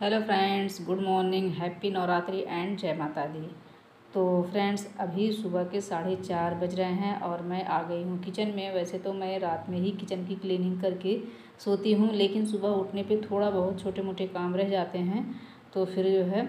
Hello friends, good morning, happy Navratri and जय माता दी। तो फ्रेंड्स, अभी सुबह के साढ़े चार बज रहे हैं और मैं आ गई हूँ किचन में। वैसे तो मैं रात में ही किचन की क्लीनिंग करके सोती हूँ, लेकिन सुबह उठने पे थोड़ा बहुत छोटे मोटे काम रह जाते हैं। तो फिर जो है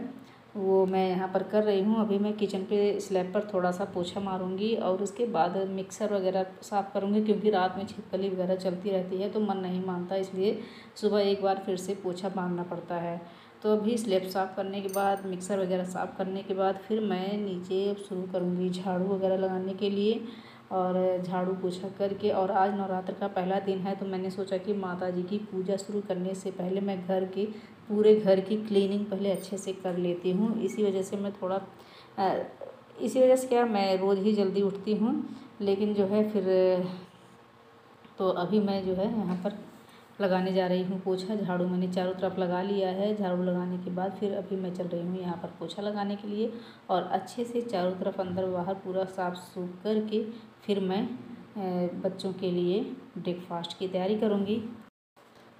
वो मैं यहाँ पर कर रही हूँ। अभी मैं किचन पे स्लैब पर थोड़ा सा पोछा मारूँगी और उसके बाद मिक्सर वगैरह साफ़ करूँगी क्योंकि रात में छिपकली वगैरह चलती रहती है तो मन नहीं मानता, इसलिए सुबह एक बार फिर से पोछा मारना पड़ता है। तो अभी स्लैब साफ़ करने के बाद मिक्सर वगैरह साफ़ करने के बाद फिर मैं नीचे शुरू करूँगी झाड़ू वगैरह लगाने के लिए। और झाड़ू पोछा करके, और आज नवरात्र का पहला दिन है तो मैंने सोचा कि माता जी की पूजा शुरू करने से पहले मैं घर के, पूरे घर की क्लीनिंग पहले अच्छे से कर लेती हूँ। इसी वजह से मैं थोड़ा इसी वजह से क्या, मैं रोज़ ही जल्दी उठती हूँ, लेकिन जो है फिर तो अभी मैं जो है यहाँ पर लगाने जा रही हूँ पोछा। झाड़ू मैंने चारों तरफ़ लगा लिया है। झाड़ू लगाने के बाद फिर अभी मैं चल रही हूँ यहाँ पर पोछा लगाने के लिए और अच्छे से चारों तरफ़ अंदर बाहर पूरा साफ़ सूफ करके फिर मैं बच्चों के लिए ब्रेकफास्ट की तैयारी करूँगी।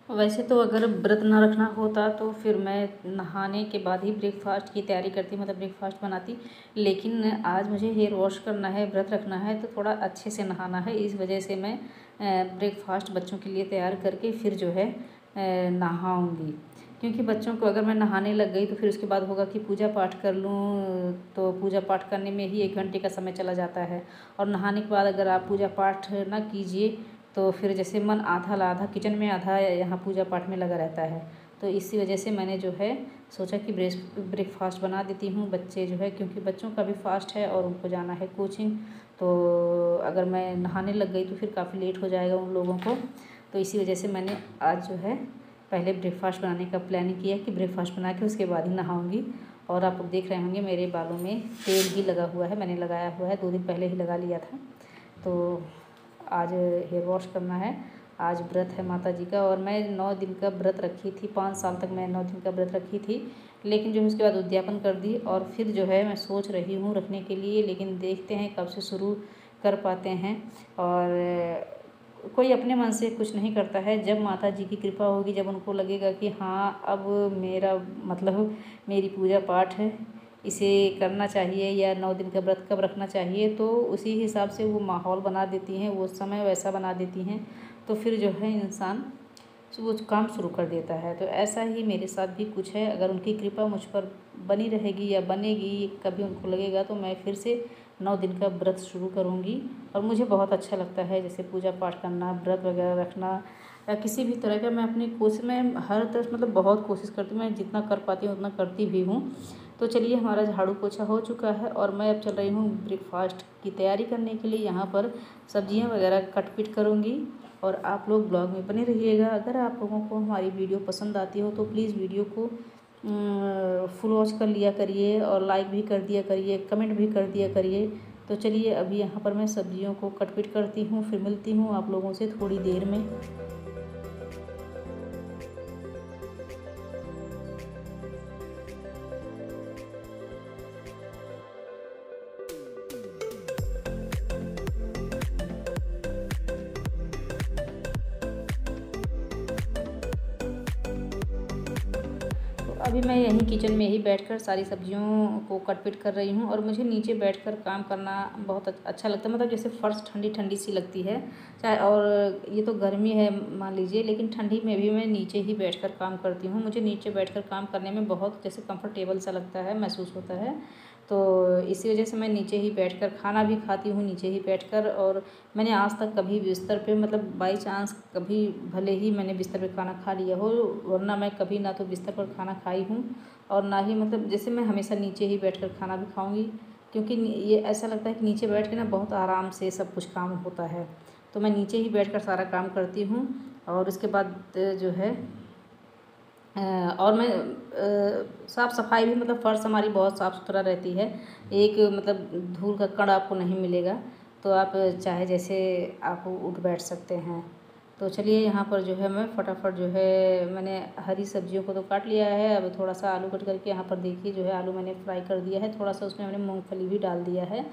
वैसे तो अगर व्रत ना रखना होता तो फिर मैं नहाने के बाद ही ब्रेकफास्ट की तैयारी करती मतलब ब्रेकफास्ट बनाती। लेकिन आज मुझे हेयर वॉश करना है, व्रत रखना है तो थोड़ा अच्छे से नहाना है। इस वजह से मैं ब्रेकफास्ट बच्चों के लिए तैयार करके फिर जो है नहाऊँगी। क्योंकि बच्चों को अगर मैं नहाने लग गई तो फिर उसके बाद होगा कि पूजा पाठ कर लूँ तो पूजा पाठ करने में ही एक घंटे का समय चला जाता है। और नहाने के बाद अगर आप पूजा पाठ ना कीजिए तो फिर जैसे मन आधा आधा किचन में आधा यहाँ पूजा पाठ में लगा रहता है। तो इसी वजह से मैंने जो है, सोचा कि ब्रेक ब्रेकफास्ट बना देती हूँ बच्चे जो है, क्योंकि बच्चों का भी फास्ट है और उनको जाना है कोचिंग तो अगर मैं नहाने लग गई तो फिर काफ़ी लेट हो जाएगा उन लोगों को। तो इसी वजह से मैंने आज जो है पहले ब्रेकफास्ट बनाने का प्लानिंग किया कि ब्रेकफास्ट बना के उसके बाद ही नहाऊँगी। और आप देख रहे होंगे मेरे बालों में तेल भी लगा हुआ है, मैंने लगाया हुआ है, दो दिन पहले ही लगा लिया था। तो आज हेयर वॉश करना है। आज व्रत है माता जी का और मैं नौ दिन का व्रत रखी थी, पाँच साल तक मैं नौ दिन का व्रत रखी थी, लेकिन जो है उसके बाद उद्यापन कर दी और फिर जो है मैं सोच रही हूँ रखने के लिए, लेकिन देखते हैं कब से शुरू कर पाते हैं और कोई अपने मन से कुछ नहीं करता है। जब माता जी की कृपा होगी, जब उनको लगेगा कि हाँ अब मेरा मतलब मेरी पूजा पाठ है, इसे करना चाहिए या नौ दिन का व्रत कब रखना चाहिए तो उसी हिसाब से वो माहौल बना देती हैं, वो समय वैसा बना देती हैं। तो फिर जो है इंसान वो काम शुरू कर देता है। तो ऐसा ही मेरे साथ भी कुछ है। अगर उनकी कृपा मुझ पर बनी रहेगी या बनेगी, कभी उनको लगेगा तो मैं फिर से नौ दिन का व्रत शुरू करूँगी। और मुझे बहुत अच्छा लगता है जैसे पूजा पाठ करना, व्रत वगैरह रखना, या किसी भी तरह का मैं अपनी कोशिश, में हर तरह मतलब बहुत कोशिश करती हूँ, मैं जितना कर पाती हूँ उतना करती भी हूँ। तो चलिए हमारा झाड़ू पोछा हो चुका है और मैं अब चल रही हूँ ब्रेकफास्ट की तैयारी करने के लिए। यहाँ पर सब्ज़ियाँ वगैरह कट पिट करूँगी और आप लोग ब्लॉग में बने रहिएगा। अगर आप लोगों को हमारी वीडियो पसंद आती हो तो प्लीज़ वीडियो को फुल वॉच कर लिया करिए और लाइक भी कर दिया करिए, कमेंट भी कर दिया करिए। तो चलिए अभी यहाँ पर मैं सब्जियों को कट पिट करती हूँ, फिर मिलती हूँ आप लोगों से थोड़ी देर में। अभी मैं यहीं किचन में ही बैठकर सारी सब्जियों को कट पिट कर रही हूँ और मुझे नीचे बैठकर काम करना बहुत अच्छा लगता है। मतलब जैसे फ़र्श ठंडी ठंडी सी लगती है, चाहे और ये तो गर्मी है मान लीजिए, लेकिन ठंडी में भी मैं नीचे ही बैठकर काम करती हूँ। मुझे नीचे बैठकर काम करने में बहुत जैसे कंफर्टेबल सा लगता है, महसूस होता है। तो इसी वजह से मैं नीचे ही बैठकर खाना भी खाती हूँ, नीचे ही बैठकर और मैंने आज तक कभी बिस्तर पे मतलब बाई चांस कभी भले ही मैंने बिस्तर पे खाना खा लिया हो, वरना मैं कभी ना तो बिस्तर पर खाना खाई हूँ और ना ही मतलब जैसे मैं हमेशा नीचे ही बैठकर खाना भी खाऊँगी, क्योंकि ये ऐसा लगता है कि नीचे बैठ के ना बहुत आराम से सब कुछ काम होता है। तो मैं नीचे ही बैठ सारा काम करती हूँ और उसके बाद जो है और मैं साफ़ सफ़ाई भी मतलब फ़र्श हमारी बहुत साफ़ सुथरा रहती है। एक मतलब धूल का कण आपको नहीं मिलेगा तो आप चाहे जैसे आप उठ बैठ सकते हैं। तो चलिए यहाँ पर जो है मैं फटाफट जो है मैंने हरी सब्जियों को तो काट लिया है। अब थोड़ा सा आलू कट करके यहाँ पर देखिए जो है आलू मैंने फ्राई कर दिया है। थोड़ा सा उसमें मैंने मूँगफली भी डाल दिया है।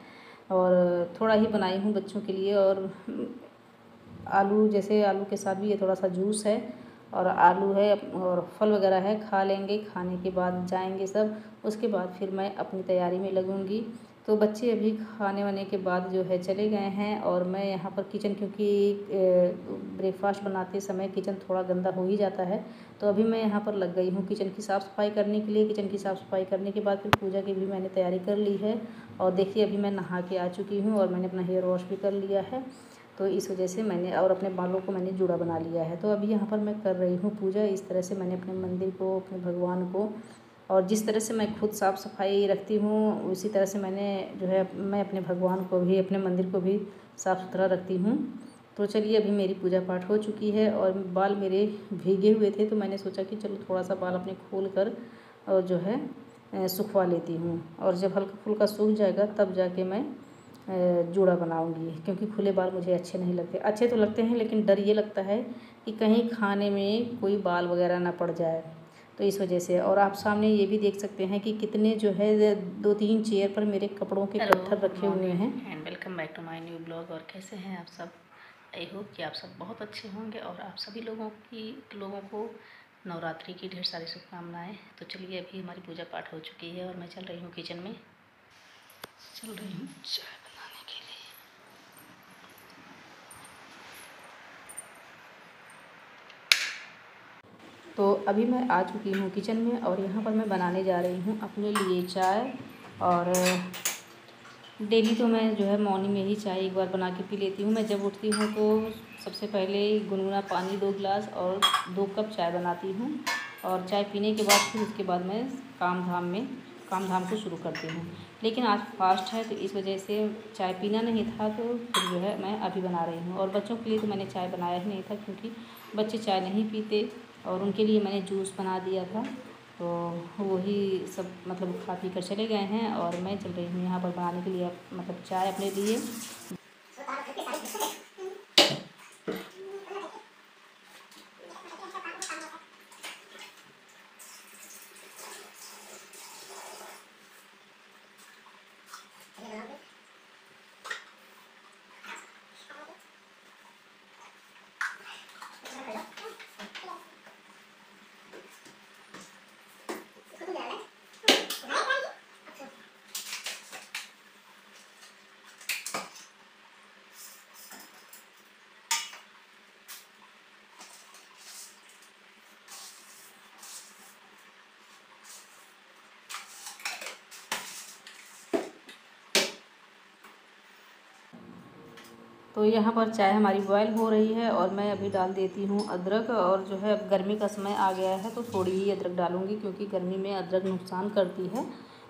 और थोड़ा ही बनाई हूँ बच्चों के लिए और आलू जैसे आलू के साथ भी ये थोड़ा सा जूस है। और आलू है और फल वगैरह है, खा लेंगे। खाने के बाद जाएँगे सब। उसके बाद फिर मैं अपनी तैयारी में लगूँगी। तो बच्चे अभी खाने वाने के बाद जो है चले गए हैं और मैं यहाँ पर किचन क्योंकि ब्रेकफास्ट बनाते समय किचन थोड़ा गंदा हो ही जाता है। तो अभी मैं यहाँ पर लग गई हूँ किचन की साफ़ सफ़ाई करने के लिए। किचन की साफ़ सफ़ाई करने के बाद फिर पूजा की भी मैंने तैयारी कर ली है। और देखिए अभी मैं नहा के आ चुकी हूँ और मैंने अपना हेयर वॉश भी कर लिया है। तो इस वजह से मैंने और अपने बालों को मैंने जुड़ा बना लिया है। तो अभी यहाँ पर मैं कर रही हूँ पूजा। इस तरह से मैंने अपने मंदिर को, अपने भगवान को और जिस तरह से मैं खुद साफ़ सफ़ाई रखती हूँ, उसी तरह से मैंने जो है, मैं अपने भगवान को भी, अपने मंदिर को भी साफ़ सुथरा रखती हूँ। तो चलिए अभी मेरी पूजा पाठ हो चुकी है और बाल मेरे भीगे हुए थे तो मैंने सोचा कि चलो थोड़ा सा बाल अपने खोल कर और जो है सुखवा लेती हूँ। और जब हल्का फुल्का सूख जाएगा, तब जाके मैं जूड़ा बनाऊँगी क्योंकि खुले बाल मुझे अच्छे नहीं लगते। अच्छे तो लगते हैं लेकिन डर ये लगता है कि कहीं खाने में कोई बाल वगैरह ना पड़ जाए। तो इस वजह से और आप सामने ये भी देख सकते हैं कि कितने जो है दो तीन चेयर पर मेरे कपड़ों के पत्थर रखे हुए हैं। And welcome back to my new blog और कैसे हैं आप सब? आई होप कि आप सब बहुत अच्छे होंगे और आप सभी लोगों की लोगों को नवरात्रि की ढेर सारी शुभकामनाएँ। तो चलिए अभी हमारी पूजा पाठ हो चुकी है और मैं चल रही हूँ किचन में। चल रही हूँ तो अभी मैं आ चुकी हूँ किचन में और यहाँ पर मैं बनाने जा रही हूँ अपने लिए चाय और डेली तो मैं जो है मॉर्निंग में ही चाय एक बार बना के पी लेती हूँ। मैं जब उठती हूँ तो सबसे पहले गुनगुना पानी दो गिलास और दो कप चाय बनाती हूँ और चाय पीने के बाद फिर उसके बाद मैं काम धाम में काम धाम को शुरू करती हूँ। लेकिन आज फास्ट है तो इस वजह से चाय पीना नहीं था तो फिर जो है मैं अभी बना रही हूँ और बच्चों के लिए तो मैंने चाय बनाया ही नहीं था क्योंकि बच्चे चाय नहीं पीते। और उनके लिए मैंने जूस बना दिया था। तो वही सब मतलब खा पी कर चले गए हैं और मैं चल रही हूँ यहाँ पर बनाने के लिए मतलब चाय अपने लिए। तो यहाँ पर चाय हमारी बॉयल हो रही है और मैं अभी डाल देती हूँ अदरक और जो है अब गर्मी का समय आ गया है तो थोड़ी ही अदरक डालूँगी क्योंकि गर्मी में अदरक नुकसान करती है।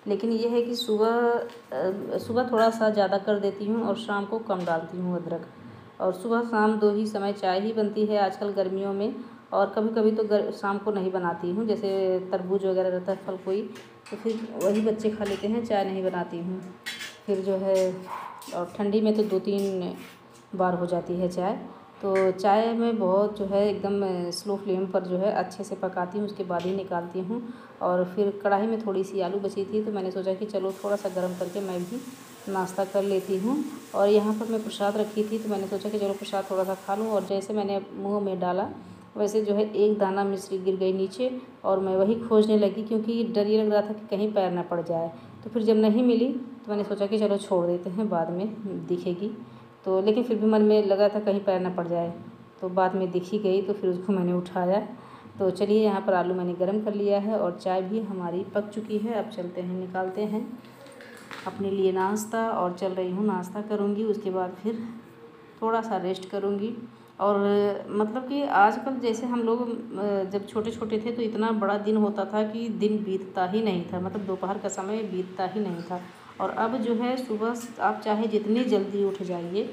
लेकिन ये है कि सुबह सुबह थोड़ा सा ज़्यादा कर देती हूँ और शाम को कम डालती हूँ अदरक। और सुबह शाम दो ही समय चाय ही बनती है आजकल गर्मियों में और कभी कभी तो गर, शाम को नहीं बनाती हूँ जैसे तरबूज वगैरह रहता है फल कोई तो फिर वही बच्चे खा लेते हैं चाय नहीं बनाती हूँ। फिर जो है और ठंडी में तो दो तीन बार हो जाती है चाय। तो चाय में बहुत जो है एकदम स्लो फ्लेम पर जो है अच्छे से पकाती हूँ, उसके बाद ही निकालती हूँ। और फिर कढ़ाई में थोड़ी सी आलू बची थी तो मैंने सोचा कि चलो थोड़ा सा गर्म करके मैं भी नाश्ता कर लेती हूँ। और यहाँ पर मैं प्रसाद रखी थी तो मैंने सोचा कि चलो प्रसाद थोड़ा सा खा लूँ। और जैसे मैंने मुँह में डाला, वैसे जो है एक दाना मिश्री गिर गई नीचे और मैं वही खोजने लगी क्योंकि डर ये लग रहा था कि कहीं पैर ना पड़ जाए। तो फिर जब नहीं मिली तो मैंने सोचा कि चलो छोड़ देते हैं, बाद में दिखेगी। तो लेकिन फिर भी मन में लगा था कहीं पैर ना पड़ जाए। तो बाद में दिखी गई तो फिर उसको मैंने उठाया। तो चलिए यहाँ पर आलू मैंने गर्म कर लिया है और चाय भी हमारी पक चुकी है। अब चलते हैं, निकालते हैं अपने लिए नाश्ता और चल रही हूँ, नाश्ता करूँगी। उसके बाद फिर थोड़ा सा रेस्ट करूँगी। और मतलब कि आजकल जैसे हम लोग जब छोटे छोटे थे तो इतना बड़ा दिन होता था कि दिन बीतता ही नहीं था। मतलब दोपहर का समय बीतता ही नहीं था। और अब जो है सुबह आप चाहे जितनी जल्दी उठ जाइए,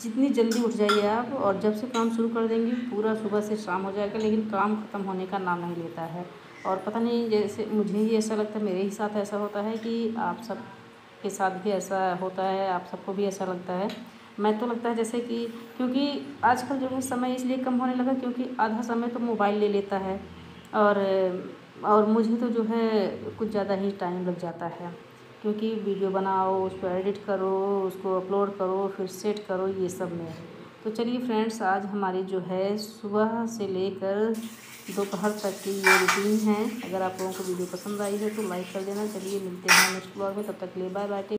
जितनी जल्दी उठ जाइए आप और जब से काम शुरू कर देंगे, पूरा सुबह से शाम हो जाएगा, लेकिन काम ख़त्म होने का नाम नहीं लेता है। और पता नहीं जैसे मुझे ही ऐसा लगता है, मेरे ही साथ ऐसा होता है कि आप सब के साथ भी ऐसा होता है, आप सबको भी ऐसा लगता है। मैं तो लगता है जैसे कि क्योंकि आजकल जो है समय इसलिए कम होने लगा क्योंकि आधा समय तो मोबाइल ले लेता है और और मुझे तो जो है कुछ ज़्यादा ही टाइम लग जाता है। क्योंकि वीडियो बनाओ, उसको एडिट करो, उसको अपलोड करो, फिर सेट करो, ये सब में। तो चलिए फ्रेंड्स आज हमारी जो है सुबह से लेकर दोपहर तक की ये रूटीन है। अगर आप लोगों को वीडियो पसंद आई है तो लाइक कर देना। चलिए मिलते हैं नेक्स्ट ब्लॉग में। तब तक ले बाय बाय